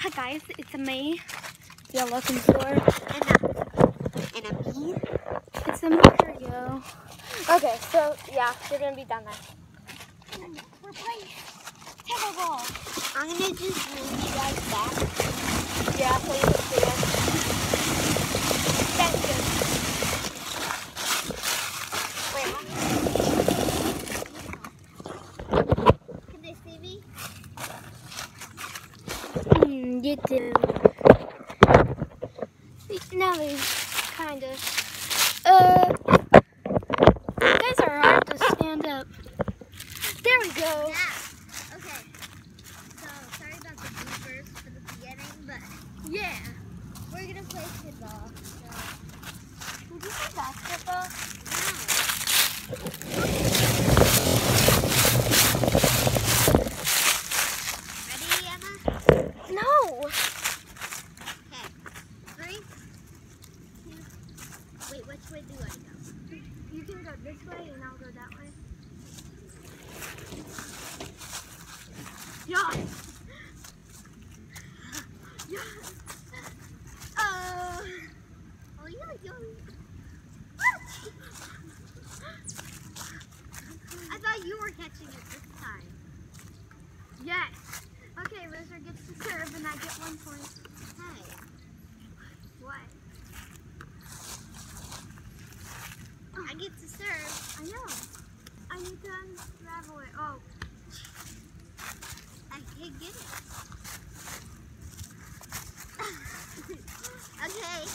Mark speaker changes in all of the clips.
Speaker 1: Hi guys, it's me. You're looking for.
Speaker 2: And a, and a me.
Speaker 1: It's a Mario. Okay, so yeah, you're gonna be down there.
Speaker 2: We're playing tetherball. I'm gonna just move you guys back.
Speaker 1: Yeah, so you can see it. That's good.
Speaker 2: Wait, can they see me?
Speaker 1: Mm, you do. Now they kind of. Uh. You guys are hard to stand up. There we go.
Speaker 2: Yeah. Okay. So sorry about the bloopers for the beginning, but
Speaker 1: Yeah.
Speaker 2: we're gonna play football. So
Speaker 1: Did you say basketball?
Speaker 2: Ready, Emma?
Speaker 1: No.
Speaker 2: Okay. Three, two, wait, which way do I go?
Speaker 1: You can go this way and I'll go that way.
Speaker 2: Oh. Yeah, yeah. I thought you were catching it this time.
Speaker 1: Yes. Okay, loser gets to serve and I get one point.
Speaker 2: Hey.
Speaker 1: What?
Speaker 2: I get to serve.
Speaker 1: I know. I need to unravel it. Oh,
Speaker 2: I can't get it. okay.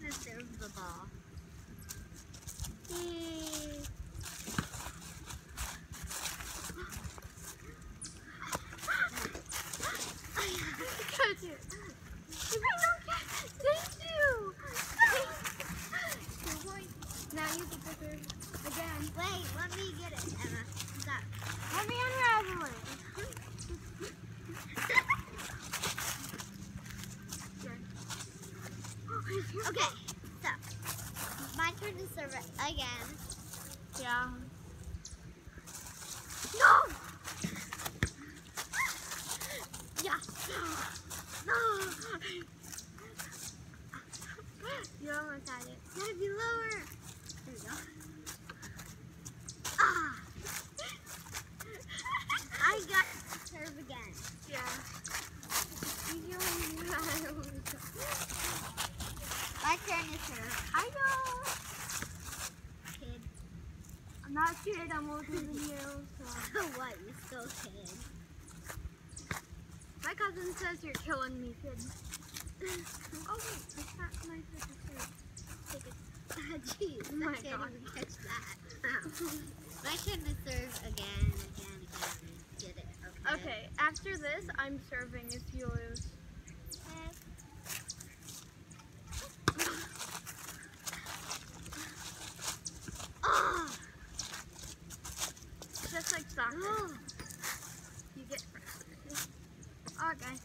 Speaker 2: My turn the ball.
Speaker 1: Thank you. Now you again.
Speaker 2: Wait, let me get it, Emma. Stop.
Speaker 1: Let me unravel it.
Speaker 2: Okay, so my turn to serve it again.
Speaker 1: Yeah.
Speaker 2: No!
Speaker 1: Yes.
Speaker 2: No!
Speaker 1: You almost had it.
Speaker 2: Gotta be lower. There we go. Ah! I got to serve again.
Speaker 1: Yeah. You
Speaker 2: My turn to serve.
Speaker 1: I know.
Speaker 2: Kid.
Speaker 1: I'm not a kid. I'm older than you. So
Speaker 2: what? You still kid.
Speaker 1: my cousin says you're killing me, kid. oh wait, it's not my. Take it.
Speaker 2: Jeez,
Speaker 1: Oh my
Speaker 2: I can't
Speaker 1: God.
Speaker 2: even catch that. My turn to serve again, again, again. Get it. Okay.
Speaker 1: Okay, after this, I'm serving if you lose.
Speaker 2: Oh!
Speaker 1: Just like soccer.
Speaker 2: oh.
Speaker 1: You get. Okay.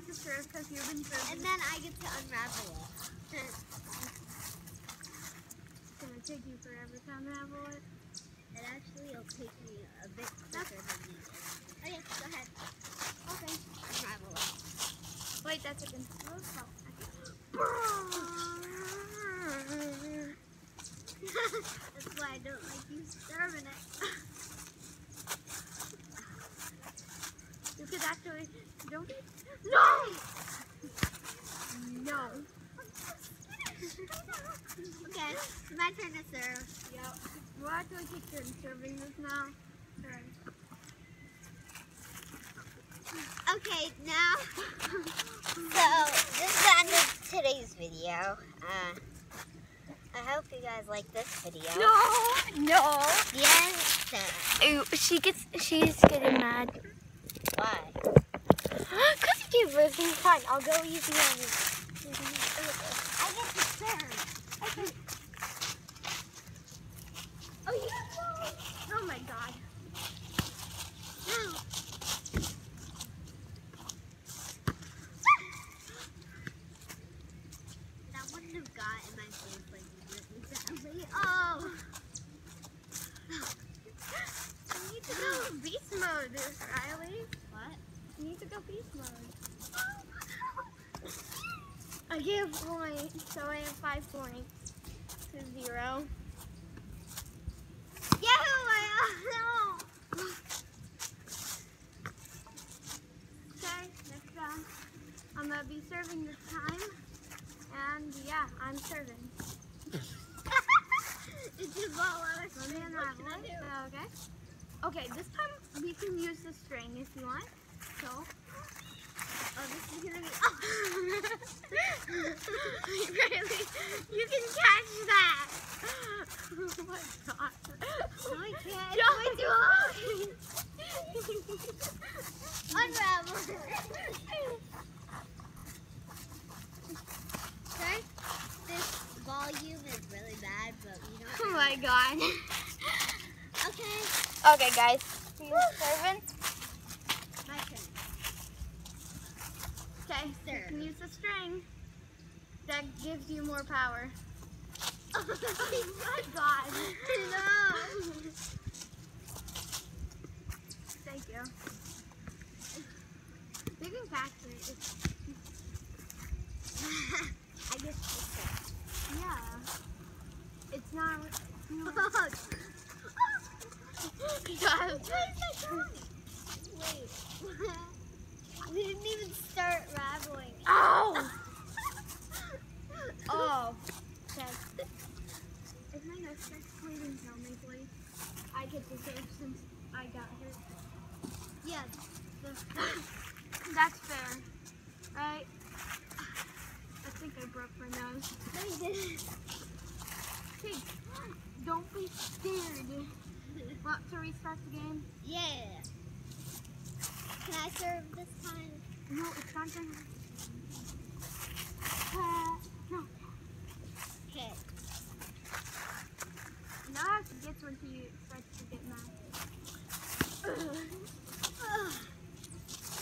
Speaker 1: Get to serve because you've been
Speaker 2: And then I get to unravel it.
Speaker 1: It's gonna take you forever to unravel it.
Speaker 2: It actually will take me a bit quicker than you. Oh, okay, go ahead.
Speaker 1: Okay.
Speaker 2: Unravel it.
Speaker 1: Wait, that's a again.
Speaker 2: That's why I don't like you serving it.
Speaker 1: You could actually. Don't eat. No! No.
Speaker 2: okay, it's my turn to serve.
Speaker 1: Yep. We'll actually take turns serving this now. Alright.
Speaker 2: Okay, now, so this is the end of today's video. Uh, I hope you guys like this video.
Speaker 1: No! No!
Speaker 2: Yes.
Speaker 1: Ooh, she gets. She's getting mad.
Speaker 2: Why?
Speaker 1: You keep. Fine, I'll go easy on you.
Speaker 2: I get to serve.
Speaker 1: Oh, you Oh my god.
Speaker 2: Oh.
Speaker 1: You need to go beast mode, Riley.
Speaker 2: What?
Speaker 1: You need to go beast mode. I get a point, so I have five points to zero.
Speaker 2: Yahoo! I no.
Speaker 1: Okay, next round. I'm gonna be serving this time, and yeah, I'm serving.
Speaker 2: it's a ball out of
Speaker 1: Let me unravel it. Okay. Okay, this time we can use the string if you want. So,
Speaker 2: Oh, this is gonna be. Oh.
Speaker 1: really, you can catch that. Oh my god.
Speaker 2: No, I can't.
Speaker 1: Don't
Speaker 2: It's way Unravel. Sorry, this volume is really bad, but we don't.
Speaker 1: Oh my god.
Speaker 2: Okay,
Speaker 1: Okay, guys. You serving?
Speaker 2: my turn.
Speaker 1: Okay, you can use the string. That gives you more power.
Speaker 2: Oh
Speaker 1: my god.
Speaker 2: No.
Speaker 1: Thank you. You can catch.
Speaker 2: I guess this
Speaker 1: yeah. It's not. It's
Speaker 2: my Tommy? Wait. we didn't even start raveling.
Speaker 1: Ow! Oh. Okay. If my nose starts bleeding, tell me, please. I get to save since I got hurt.
Speaker 2: Yeah.
Speaker 1: That's fair, right? I think I broke my nose.
Speaker 2: No, you didn't.
Speaker 1: Hey, don't be scared. Want to restart the game?
Speaker 2: Yeah. Can I serve this time?
Speaker 1: No, it's not. Uh, no.
Speaker 2: Okay.
Speaker 1: Now I have to get when he starts to get mad.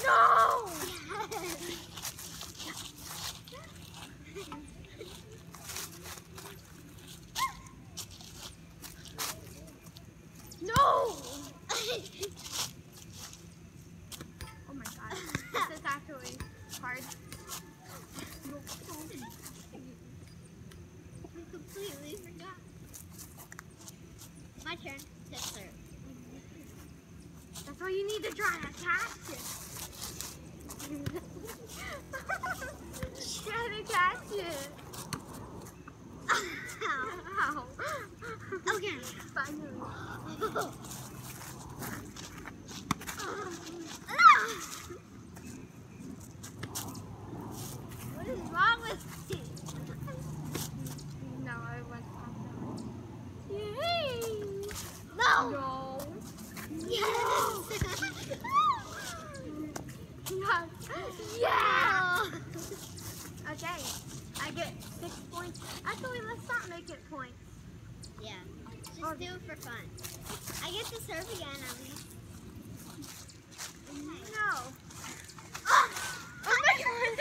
Speaker 1: No! No! Oh my god. This is actually hard.
Speaker 2: I completely forgot. My turn to serve.
Speaker 1: That's why you need to try to catch it. try to catch it. Ow.
Speaker 2: okay.
Speaker 1: Finally.
Speaker 2: what is wrong with me?
Speaker 1: No, I went past that. Yay!
Speaker 2: No.
Speaker 1: No.
Speaker 2: Yes.
Speaker 1: Yes. Yeah! Okay. I get six points. Actually, let's not make it points.
Speaker 2: Yeah. Just do it for fun. I get to serve again at least.
Speaker 1: No. Oh my god!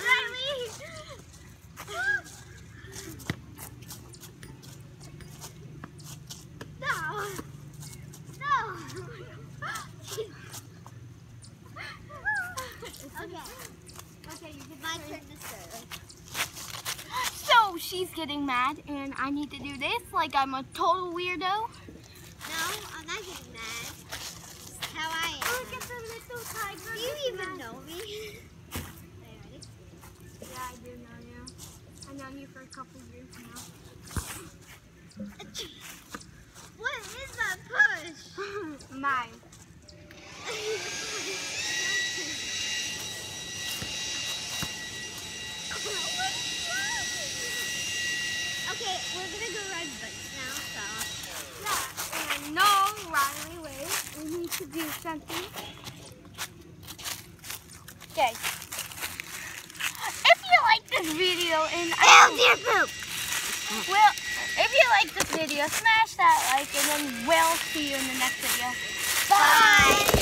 Speaker 1: Riley! No!
Speaker 2: No.
Speaker 1: okay.
Speaker 2: Okay.
Speaker 1: Okay, you get
Speaker 2: My
Speaker 1: the
Speaker 2: turn to serve.
Speaker 1: So she's getting mad, and I need to do this like I'm a total weirdo.
Speaker 2: No, I'm not getting mad. It's how I am.
Speaker 1: Look at the little tiger.
Speaker 2: Do you even
Speaker 1: mad.
Speaker 2: know me?
Speaker 1: Yeah, I do know you. I know you for a couple years now.
Speaker 2: What is that push?
Speaker 1: Mine.
Speaker 2: okay, we're gonna go ride bikes now, so.
Speaker 1: Yeah, and no, Riley, wait. We need to do something. Okay. If you like this video, and I
Speaker 2: dear poop!
Speaker 1: well, if you like this video, smash that like, and then we'll see you in the next video. Bye.
Speaker 2: Bye.